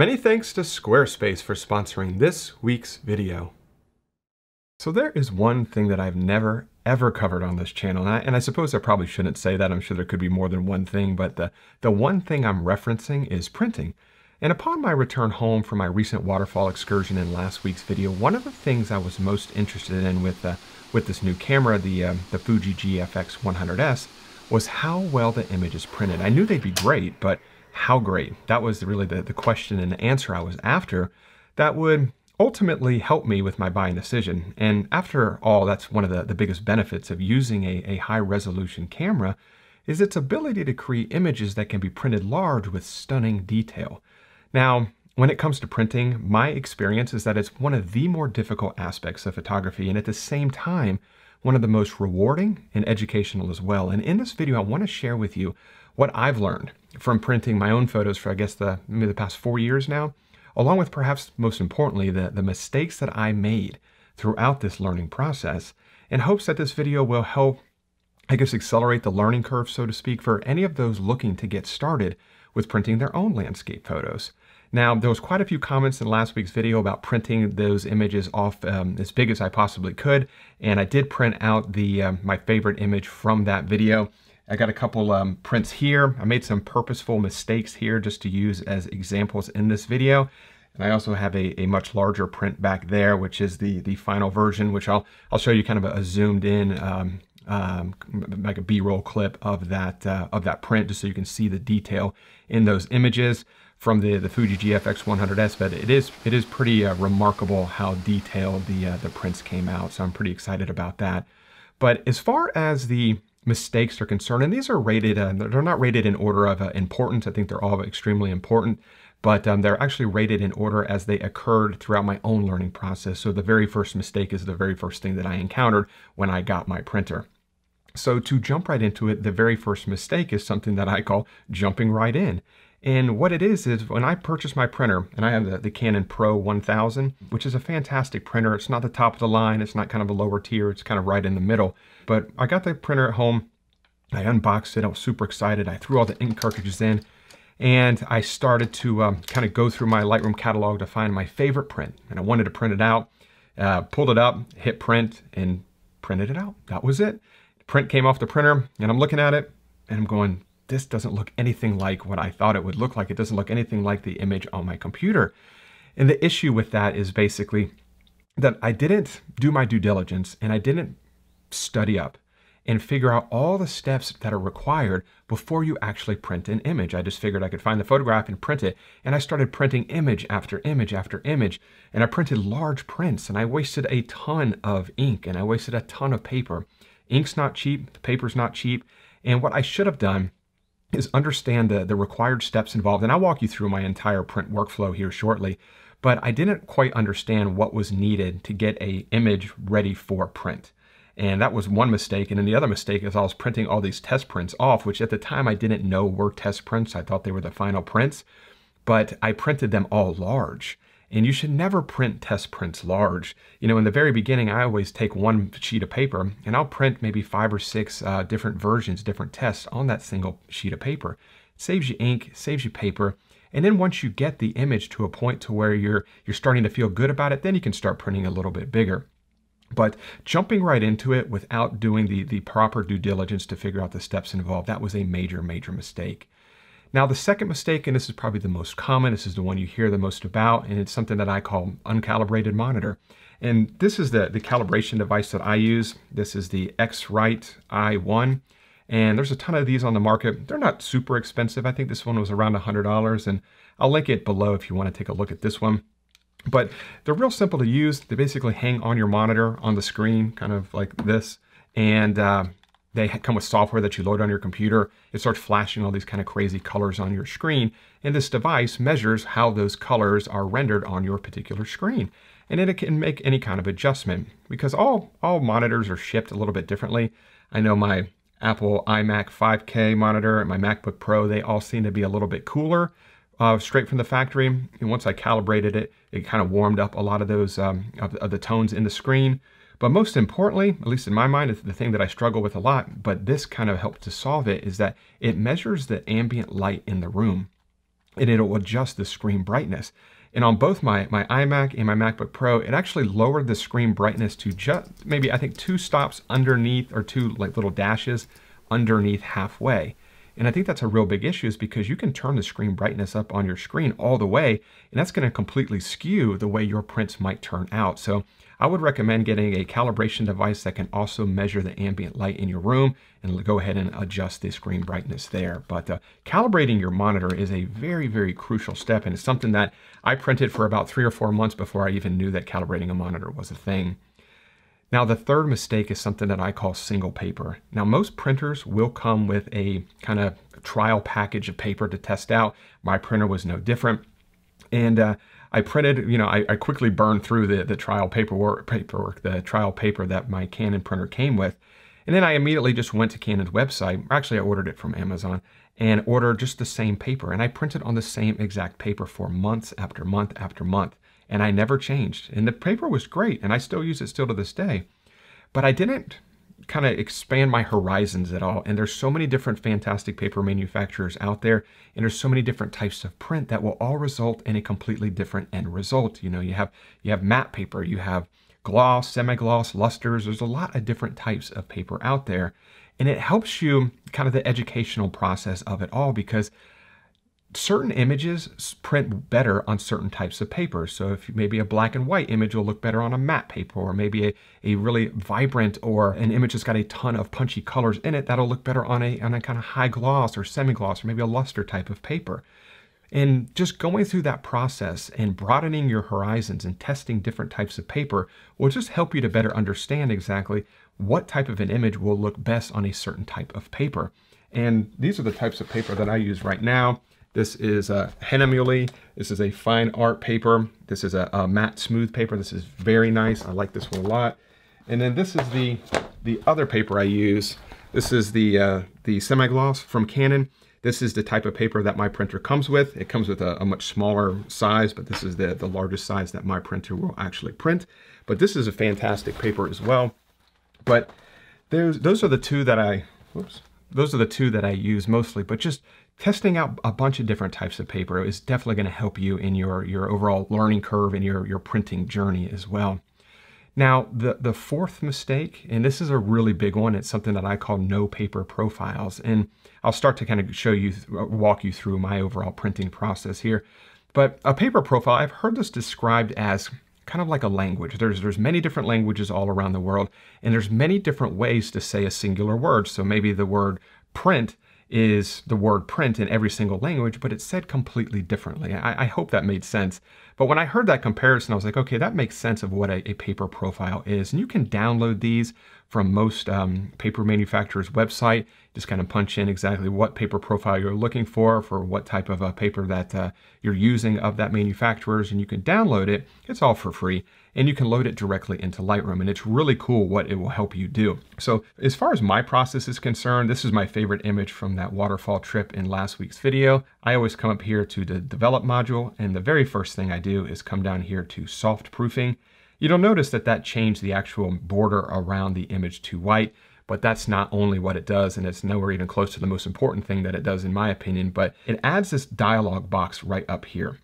Many thanks to Squarespace for sponsoring this week's video. So there is one thing that I've never ever covered on this channel, and I, and I, suppose I probably shouldn't say that. I'm sure there could be more than one thing, but the, the one thing I'm referencing is printing. And upon my return home from my recent waterfall excursion in last week's video, one of the things I was most interested in with, uh, with this new camera, the, uh, the Fuji GFX 100S, was how well the image is printed. I knew they'd be great, but how great? That was really the, the question and answer I was after that would ultimately help me with my buying decision. And after all, that's one of the, the biggest benefits of using a, a high resolution camera is its ability to create images that can be printed large with stunning detail. Now, when it comes to printing, my experience is that it's one of the more difficult aspects of photography and at the same time, one of the most rewarding and educational as well. And in this video, I want to share with you what I've learned from printing my own photos for, I guess, the, maybe the past four years now, along with perhaps most importantly, the, the mistakes that I made throughout this learning process, in hopes that this video will help, I guess, accelerate the learning curve, so to speak, for any of those looking to get started with printing their own landscape photos. Now, there was quite a few comments in last week's video about printing those images off um, as big as I possibly could, and I did print out the um, my favorite image from that video. I got a couple um, prints here. I made some purposeful mistakes here just to use as examples in this video. And I also have a, a much larger print back there, which is the, the final version, which I'll, I'll show you kind of a, a zoomed in um, um, like a B-roll clip of that uh, of that print, just so you can see the detail in those images from the, the Fuji GFX 100S, but it is it is pretty uh, remarkable how detailed the uh, the prints came out. So I'm pretty excited about that. But as far as the mistakes are concerned, and these are rated, uh, they're not rated in order of uh, importance. I think they're all extremely important, but um, they're actually rated in order as they occurred throughout my own learning process. So the very first mistake is the very first thing that I encountered when I got my printer. So to jump right into it, the very first mistake is something that I call jumping right in. And what it is, is when I purchased my printer, and I have the, the, Canon Pro 1000, which is a fantastic printer. It's not the top of the line. It's not kind of a lower tier. It's kind of right in the middle. But I got the printer at home. I unboxed it. I was super excited. I threw all the ink cartridges in. And I started to um, kind of go through my Lightroom catalog to find my favorite print. And I wanted to print it out. Uh, pulled it up, hit print, and printed it out. That was it. The print came off the printer, and I'm looking at it, and I'm going, this doesn't look anything like what I thought it would look like. It doesn't look anything like the image on my computer. And the issue with that is basically that I didn't do my due diligence and I didn't study up and figure out all the steps that are required before you actually print an image. I just figured I could find the photograph and print it. And I started printing image after image after image. And I printed large prints and I wasted a ton of ink and I wasted a ton of paper. Ink's not cheap, the paper's not cheap. And what I should have done is understand the, the required steps involved. And I'll walk you through my entire print workflow here shortly. But I didn't quite understand what was needed to get a image ready for print. And that was one mistake. And then the other mistake is I was printing all these test prints off, which at the time I didn't know were test prints. I thought they were the final prints, but I printed them all large. And you should never print test prints large. You know, in the very beginning, I always take one sheet of paper and I'll print maybe five or six uh, different versions, different tests on that single sheet of paper. It saves you ink, saves you paper. And then once you get the image to a point to where you're, you're starting to feel good about it, then you can start printing a little bit bigger. But jumping right into it without doing the, the proper due diligence to figure out the steps involved, that was a major, major mistake. Now, the second mistake, and this is probably the most common, this is the one you hear the most about, and it's something that I call uncalibrated monitor. And this is the, the calibration device that I use. This is the X-Rite i1. And there's a ton of these on the market. They're not super expensive. I think this one was around $100, and I'll link it below if you want to take a look at this one. But they're real simple to use. They basically hang on your monitor on the screen, kind of like this. And uh, they come with software that you load on your computer. It starts flashing all these kind of crazy colors on your screen. And this device measures how those colors are rendered on your particular screen. And then it can make any kind of adjustment because all, all monitors are shipped a little bit differently. I know my Apple iMac 5K monitor and my MacBook Pro, they all seem to be a little bit cooler uh, straight from the factory. And once I calibrated it, it kind of warmed up a lot of those um, of, of the tones in the screen. But most importantly, at least in my mind, it's the thing that I struggle with a lot, but this kind of helped to solve it, is that it measures the ambient light in the room. and it'll adjust the screen brightness. And on both my, my iMac and my MacBook Pro, it actually lowered the screen brightness to just maybe I think two stops underneath or two like little dashes underneath halfway. And I think that's a real big issue is because you can turn the screen brightness up on your screen all the way, and that's gonna completely skew the way your prints might turn out. So I would recommend getting a calibration device that can also measure the ambient light in your room and go ahead and adjust the screen brightness there. But uh, calibrating your monitor is a very, very crucial step, and it's something that I printed for about three or four months before I even knew that calibrating a monitor was a thing. Now, the third mistake is something that I call single paper. Now, most printers will come with a kind of trial package of paper to test out. My printer was no different. And uh, I printed, you know, I, I, quickly burned through the, the trial paperwork, paperwork, the trial paper that my Canon printer came with. And then I immediately just went to Canon's website. Actually, I ordered it from Amazon and ordered just the same paper. And I printed on the same exact paper for months after month after month. And I never changed. And the paper was great. And I still use it still to this day. But I didn't kind of expand my horizons at all. And there's so many different fantastic paper manufacturers out there, and there's so many different types of print that will all result in a completely different end result. You know, you have you have matte paper, you have gloss, semi-gloss, lusters. There's a lot of different types of paper out there. And it helps you kind of the educational process of it all because certain images print better on certain types of paper. So if maybe a black and white image will look better on a matte paper, or maybe a, a really vibrant or an image that's got a ton of punchy colors in it, that'll look better on a, on a kind of high gloss or semi-gloss or maybe a luster type of paper. And just going through that process and broadening your horizons and testing different types of paper will just help you to better understand exactly what type of an image will look best on a certain type of paper. And these are the types of paper that I use right now. This is a Hahnemühle. This is a fine art paper. This is a, a, matte smooth paper. This is very nice. I like this one a lot. And then this is the, the other paper I use. This is the, uh, the semi-gloss from Canon. This is the type of paper that my printer comes with. It comes with a, a, much smaller size, but this is the, the largest size that my printer will actually print. But this is a fantastic paper as well. But there's, those are the two that I, whoops, those are the two that I use mostly, but just testing out a bunch of different types of paper is definitely going to help you in your, your overall learning curve and your, your printing journey as well. Now, the, the fourth mistake, and this is a really big one, it's something that I call no paper profiles. And I'll start to kind of show you, walk you through my overall printing process here. But a paper profile, I've heard this described as kind of like a language. There's, there's many different languages all around the world, and there's many different ways to say a singular word. So maybe the word print is the word print in every single language, but it's said completely differently. I, I, hope that made sense. But when I heard that comparison, I was like, okay, that makes sense of what a, a paper profile is. And you can download these from most um, paper manufacturers' website. Just kind of punch in exactly what paper profile you're looking for, for what type of uh, paper that uh, you're using of that manufacturer's, and you can download it. It's all for free, and you can load it directly into Lightroom, and it's really cool what it will help you do. So as far as my process is concerned, this is my favorite image from that waterfall trip in last week's video. I always come up here to the Develop module, and the very first thing I do is come down here to Soft Proofing. You'll notice that that changed the actual border around the image to white, but that's not only what it does, and it's nowhere even close to the most important thing that it does in my opinion, but it adds this dialog box right up here.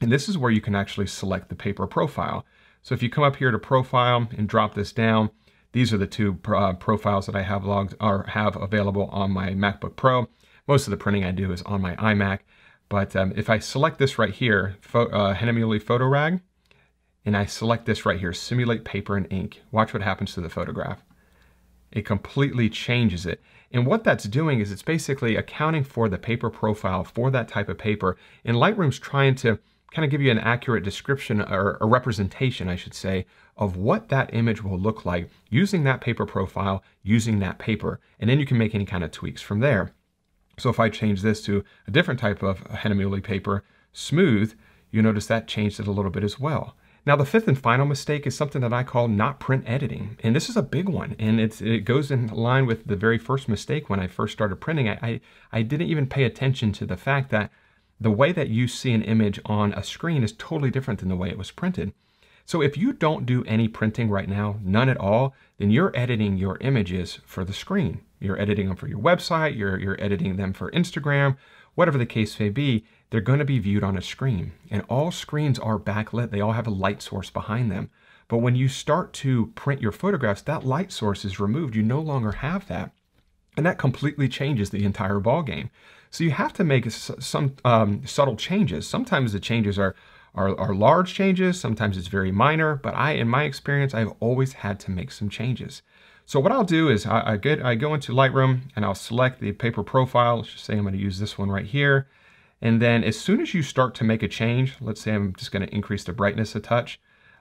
And this is where you can actually select the paper profile. So if you come up here to profile and drop this down, these are the two uh, profiles that I have logged or have available on my MacBook Pro. Most of the printing I do is on my iMac, but um, if I select this right here, Pho uh, Photo Rag, and I select this right here, simulate paper and ink. Watch what happens to the photograph. It completely changes it. And what that's doing is it's basically accounting for the paper profile for that type of paper. And Lightroom's trying to kind of give you an accurate description or a representation, I should say, of what that image will look like using that paper profile, using that paper. And then you can make any kind of tweaks from there. So if I change this to a different type of Hahnemühle paper, smooth, you notice that changed it a little bit as well. Now, the fifth and final mistake is something that I call not print editing. And this is a big one. And it goes in line with the very first mistake when I first started printing. I, I, I didn't even pay attention to the fact that the way that you see an image on a screen is totally different than the way it was printed. So if you don't do any printing right now, none at all, then you're editing your images for the screen. You're editing them for your website, you're, you're editing them for Instagram, whatever the case may be, they're going to be viewed on a screen. And all screens are backlit. They all have a light source behind them. But when you start to print your photographs, that light source is removed. You no longer have that. And that completely changes the entire ball game. So you have to make some um, subtle changes. Sometimes the changes are, are, are large changes, sometimes it's very minor, but I, in my experience, I've always had to make some changes. So what I'll do is I, I, get, I go into Lightroom and I'll select the paper profile. Let's just say I'm gonna use this one right here. And then as soon as you start to make a change, let's say I'm just gonna increase the brightness a touch,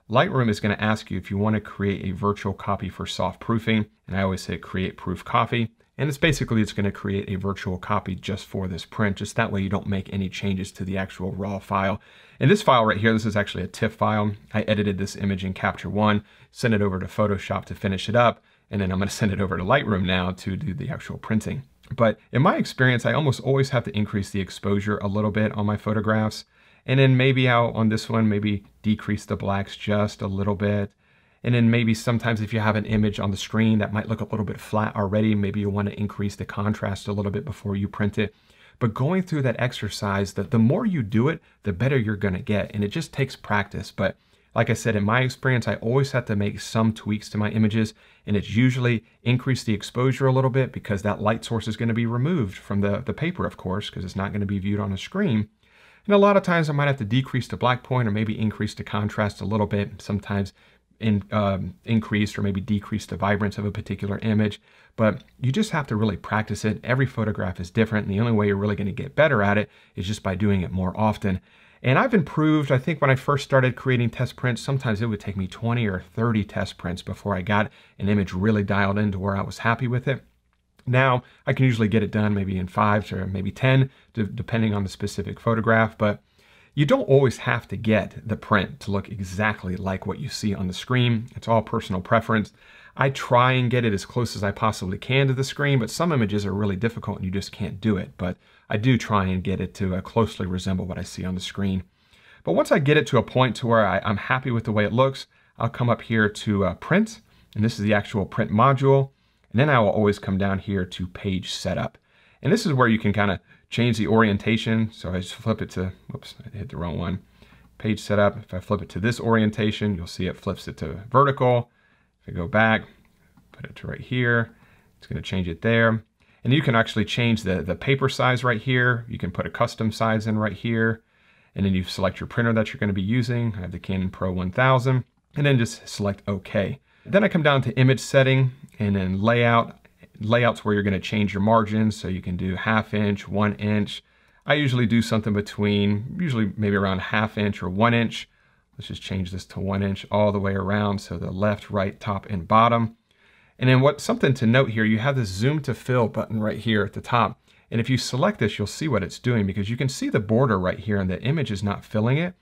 Lightroom is gonna ask you if you wanna create a virtual copy for soft proofing. And I always say create proof copy. And it's basically, it's gonna create a virtual copy just for this print. Just that way you don't make any changes to the actual raw file. And this file right here, this is actually a TIFF file. I edited this image in Capture One, sent it over to Photoshop to finish it up. And then I'm gonna send it over to Lightroom now to do the actual printing. But in my experience, I almost always have to increase the exposure a little bit on my photographs. And then maybe out on this one, maybe decrease the blacks just a little bit. And then maybe sometimes if you have an image on the screen that might look a little bit flat already, maybe you want to increase the contrast a little bit before you print it. But going through that exercise, the, the more you do it, the better you're going to get. And it just takes practice. But like I said, in my experience, I always have to make some tweaks to my images, and it's usually increase the exposure a little bit because that light source is going to be removed from the, the paper, of course, because it's not going to be viewed on a screen. And a lot of times I might have to decrease the black point or maybe increase the contrast a little bit. Sometimes in, um, increase or maybe decrease the vibrance of a particular image, but you just have to really practice it. Every photograph is different, and the only way you're really going to get better at it is just by doing it more often. And I've improved, I think when I first started creating test prints, sometimes it would take me 20 or 30 test prints before I got an image really dialed into where I was happy with it. Now, I can usually get it done maybe in five or maybe 10, depending on the specific photograph, but you don't always have to get the print to look exactly like what you see on the screen. It's all personal preference. I try and get it as close as I possibly can to the screen, but some images are really difficult and you just can't do it. But I do try and get it to uh, closely resemble what I see on the screen. But once I get it to a point to where I, am happy with the way it looks, I'll come up here to uh, print, and this is the actual print module. And then I will always come down here to page setup. And this is where you can kind of change the orientation. So I just flip it to, whoops, I hit the wrong one. Page setup, if I flip it to this orientation, you'll see it flips it to vertical. I go back, put it to right here, it's gonna change it there. And you can actually change the, the paper size right here. You can put a custom size in right here. And then you select your printer that you're gonna be using. I have the Canon Pro 1000. And then just select OK. Then I come down to image setting and then layout. Layouts where you're gonna change your margins. So you can do half inch, one inch. I usually do something between, usually maybe around half inch or one inch. Let's just change this to one inch all the way around. So the left, right, top, and bottom. And then what something to note here, you have this zoom to fill button right here at the top. And if you select this, you'll see what it's doing because you can see the border right here and the image is not filling it.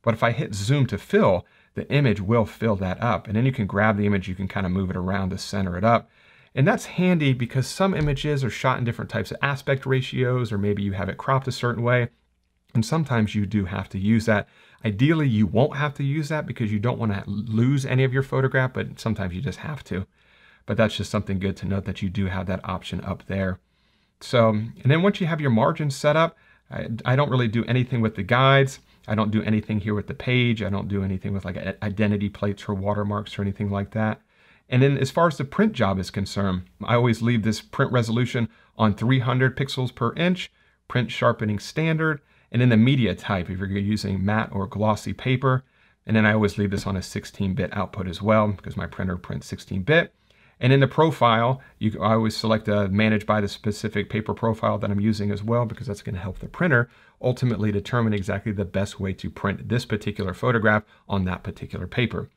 But if I hit zoom to fill, the image will fill that up. And then you can grab the image, you can kind of move it around to center it up. And that's handy because some images are shot in different types of aspect ratios, or maybe you have it cropped a certain way. And sometimes you do have to use that. Ideally, you won't have to use that because you don't want to lose any of your photograph, but sometimes you just have to. But that's just something good to note that you do have that option up there. So, and then once you have your margins set up, I, I don't really do anything with the guides. I don't do anything here with the page. I don't do anything with like identity plates or watermarks or anything like that. And then as far as the print job is concerned, I always leave this print resolution on 300 pixels per inch, print sharpening standard, and then the media type if you're using matte or glossy paper. And then I always leave this on a 16-bit output as well because my printer prints 16-bit. And in the profile, you I always select a manage by the specific paper profile that I'm using as well because that's going to help the printer ultimately determine exactly the best way to print this particular photograph on that particular paper.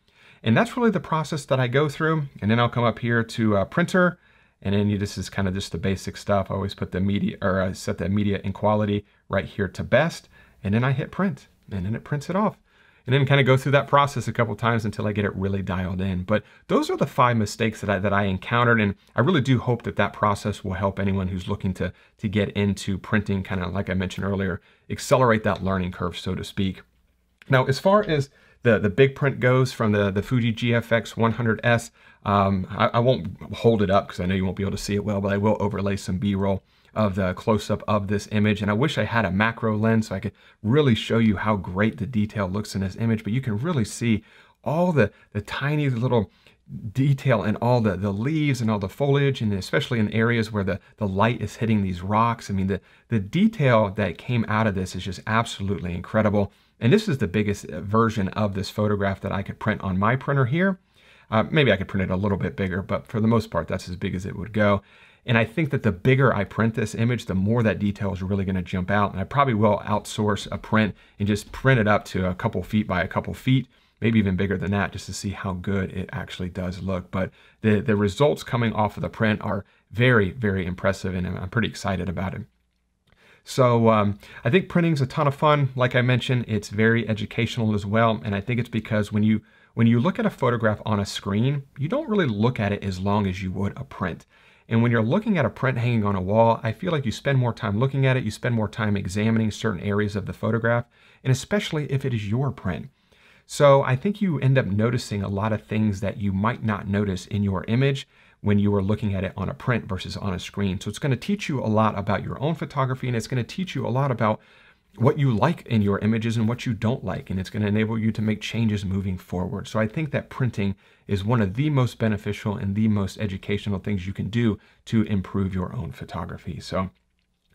And that's really the process that I go through. And then I'll come up here to uh, printer. And then you, this is kind of just the basic stuff. I always put the media or I set the media in quality right here to best. And then I hit print and then it prints it off and then kind of go through that process a couple times until I get it really dialed in. But those are the five mistakes that I, that I encountered, and I really do hope that that process will help anyone who's looking to, to get into printing, kind of like I mentioned earlier, accelerate that learning curve, so to speak. Now, as far as the, the big print goes from the, the Fuji GFX 100S, um, I, I, won't hold it up because I know you won't be able to see it well, but I will overlay some B-roll. of the close-up of this image. And I wish I had a macro lens so I could really show you how great the detail looks in this image, but you can really see all the, the tiny little detail in all the, the leaves and all the foliage, and especially in areas where the, the light is hitting these rocks. I mean, the, the detail that came out of this is just absolutely incredible. And this is the biggest version of this photograph that I could print on my printer here. Uh, maybe I could print it a little bit bigger, but for the most part, that's as big as it would go. And I think that the bigger I print this image, the more that detail is really gonna jump out. And I probably will outsource a print and just print it up to a couple feet by a couple feet, maybe even bigger than that, just to see how good it actually does look. But the, the results coming off of the print are very, very impressive, and I'm pretty excited about it. So um, I think printing's a ton of fun. Like I mentioned, it's very educational as well. And I think it's because when you when you look at a photograph on a screen, you don't really look at it as long as you would a print. And when you're looking at a print hanging on a wall, I feel like you spend more time looking at it, you spend more time examining certain areas of the photograph, and especially if it is your print. So I think you end up noticing a lot of things that you might not notice in your image when you are looking at it on a print versus on a screen. So it's going to teach you a lot about your own photography and it's going to teach you a lot about what you like in your images and what you don't like. And it's going to enable you to make changes moving forward. So I think that printing is one of the most beneficial and the most educational things you can do to improve your own photography. So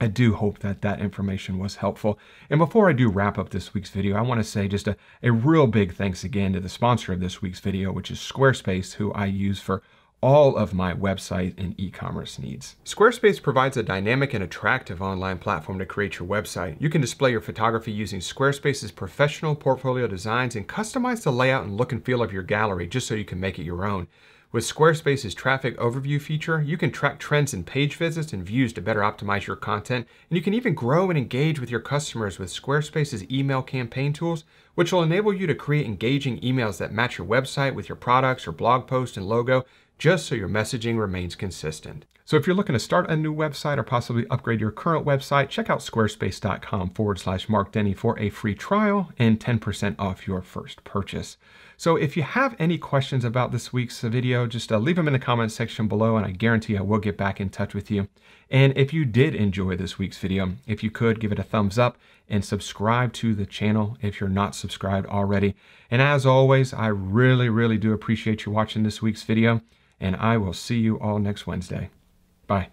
I do hope that that information was helpful. And before I do wrap up this week's video, I want to say just a, a real big thanks again to the sponsor of this week's video, which is Squarespace, who I use for all of my website and e-commerce needs. Squarespace provides a dynamic and attractive online platform to create your website. You can display your photography using Squarespace's professional portfolio designs and customize the layout and look and feel of your gallery just so you can make it your own. With Squarespace's traffic overview feature, you can track trends in page visits and views to better optimize your content, and you can even grow and engage with your customers with Squarespace's email campaign tools, which will enable you to create engaging emails that match your website with your products or blog post and logo just so your messaging remains consistent. So if you're looking to start a new website or possibly upgrade your current website, check out squarespace.com forward slash Mark Denney for a free trial and 10% off your first purchase. So if you have any questions about this week's video, just uh, leave them in the comment section below and I guarantee I will get back in touch with you. And if you did enjoy this week's video, if you could give it a thumbs up and subscribe to the channel if you're not subscribed already. And as always, I really, really do appreciate you watching this week's video and I will see you all next Wednesday. Bye.